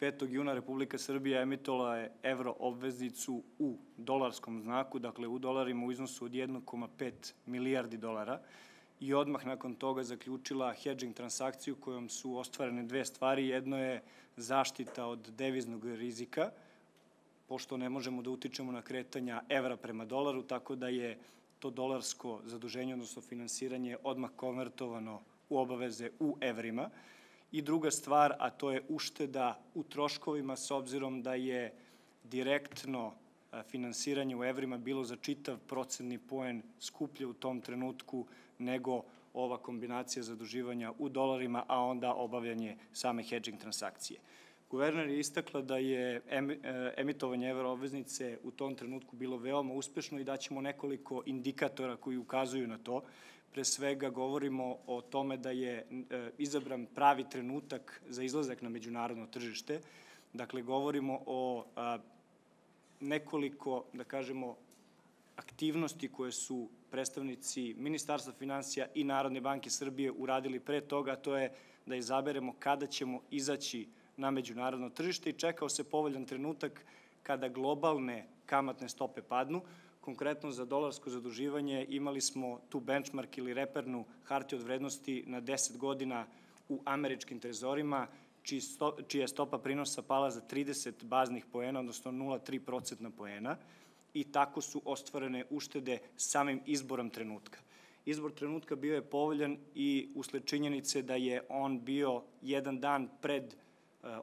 5. juna Republika Srbija emitola je evro obveznicu u dolarskom znaku, dakle u dolarima u iznosu od 1,5 milijardi dolara i odmah nakon toga zaključila hedging transakciju kojom su ostvarene dve stvari. Jedno je zaštita od deviznog rizika, pošto ne možemo da utičemo na kretanja evra prema dolaru, tako da je to dolarsko zaduženje, odnosno finansiranje, odmah konvertovano u obaveze u evrima. I druga stvar, a to je ušteda u troškovima, s obzirom da je direktno finansiranje u evrima bilo za čitav procentni poen skuplje u tom trenutku nego ova kombinacija zaduživanja u dolarima, a onda obavljanje same hedging transakcije. Guverner je istakla da je e, emitovanje evro obveznice u tom trenutku bilo veoma uspešno i daćemo nekoliko indikatora koji ukazuju na to. Pre svega govorimo o tome da je e, izabran pravi trenutak za izlazak na međunarodno tržište. Dakle, govorimo o nekoliko, da kažemo, aktivnosti koje su predstavnici Ministarstva financija i Narodne banke Srbije uradili pre toga, to je da izaberemo kada ćemo izaći na međunarodno tržište i čekao se povoljan trenutak kada globalne kamatne stope padnu. Konkretno za dolarsko zaduživanje imali smo tu benchmark ili repernu hartiju od vrednosti na 10 godina u američkim trezorima, čija je stopa prinosa pala za 30 baznih poena, odnosno 0,3% poena i tako su ostvarene uštede samim izborom trenutka. Izbor trenutka bio je povoljan i usled činjenice da je on bio jedan dan pred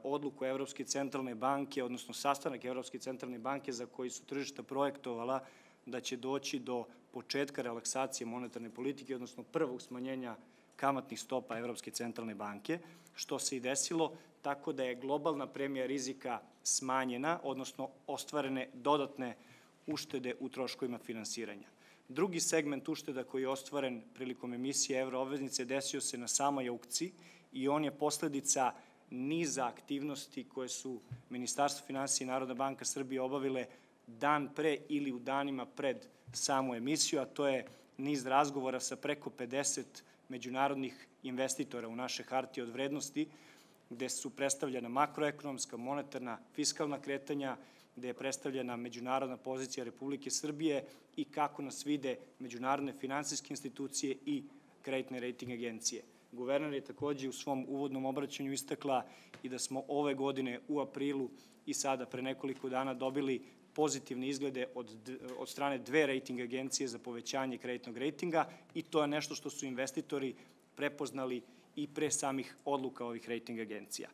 odluku Evropske centralne banke, odnosno sastanak Evropske centralne banke za koji su tržišta projektovala da će doći do početka relaksacije monetarne politike, odnosno prvog smanjenja kamatnih stopa Evropske centralne banke, što se i desilo, tako da je globalna premija rizika smanjena, odnosno ostvarene dodatne uštede u troškovima finansiranja. Drugi segment ušteda koji je ostvaren prilikom emisije evroobveznice desio se na samoj aukciji i on je posledica niza aktivnosti koje su Ministarstvo financija i Narodna banka Srbije obavile dan pre ili u danima pred samu emisiju, a to je niz razgovora sa preko 50 međunarodnih investitora u naše hartije od vrednosti, gde su predstavljena makroekonomska, monetarna, fiskalna kretanja, gde je predstavljena međunarodna pozicija Republike Srbije i kako nas vide međunarodne finansijske institucije i kreditne rating agencije. Guverner je takođe u svom uvodnom obraćanju istakla i da smo ove godine u aprilu i sada pre nekoliko dana dobili pozitivne izglede od, od strane dve rating agencije za povećanje kreditnog rejtinga i to je nešto što su investitori prepoznali i pre samih odluka ovih rating agencija.